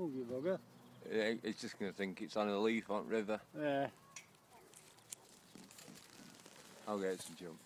Oogie bugger. Yeah, It's just going to think it's on a leaf on river. Yeah. I'll get some jump.